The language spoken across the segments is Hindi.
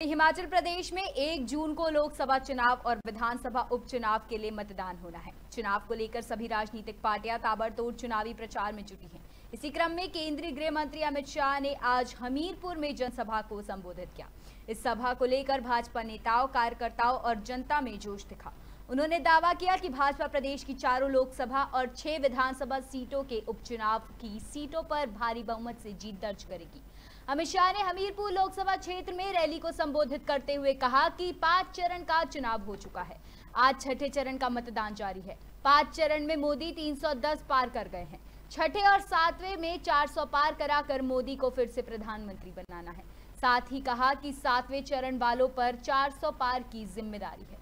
हिमाचल प्रदेश में एक जून को लोकसभा चुनाव और विधानसभा उपचुनाव के लिए मतदान होना है। चुनाव को लेकर सभी राजनीतिक पार्टियाँ ताबड़तोड़ चुनावी प्रचार में जुटी हैं। इसी क्रम में केंद्रीय गृह मंत्री अमित शाह ने आज हमीरपुर में जनसभा को संबोधित किया। इस सभा को लेकर भाजपा नेताओं, कार्यकर्ताओं और जनता में जोश दिखा। उन्होंने दावा किया कि भाजपा प्रदेश की चारों लोकसभा और छह विधानसभा सीटों के उपचुनाव की सीटों पर भारी बहुमत से जीत दर्ज करेगी। अमित शाह ने हमीरपुर लोकसभा क्षेत्र में रैली को संबोधित करते हुए कहा कि पाँच चरण का चुनाव हो चुका है। आज छठे चरण का मतदान जारी है। पाँच चरण में मोदी 310 पार कर गए हैं। छठे और सातवें में 400 पार कराकर मोदी को फिर से प्रधानमंत्री बनाना है। साथ ही कहा कि सातवें चरण वालों पर 400 पार की ज़िम्मेदारी है।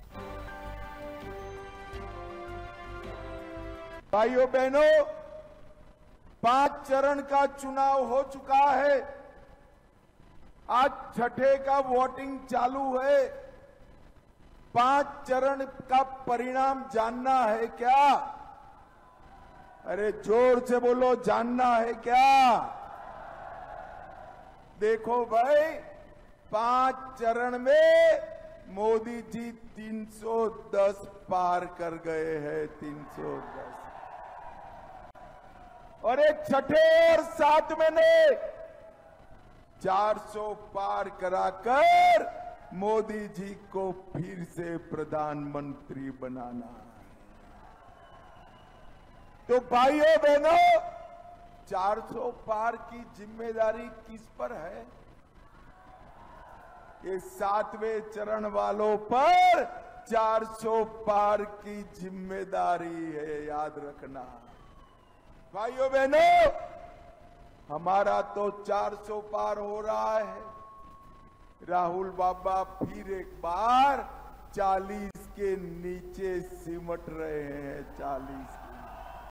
भाइयों बहनों पाँच चरण का चुनाव हो चुका है। आज छठे का वोटिंग चालू है। पाँच चरण का परिणाम जानना है क्या? अरे ज़ोर से बोलो, जानना है क्या? देखो भाई, पाँच चरण में मोदी जी 310 पार कर गए हैं 310 और एक छठे और सातवें ने 400 पार कराकर मोदी जी को फिर से प्रधानमंत्री बनाना तो भाइयों, बहनों 400 पार की ज़िम्मेदारी किस पर है? ये सातवें चरण वालों पर 400 पार की ज़िम्मेदारी है, याद रखना। भाइयों, बहनों हमारा तो 400 पार हो रहा है। राहुल बाबा फिर एक बार 40 के नीचे सिमट रहे हैं 40 के।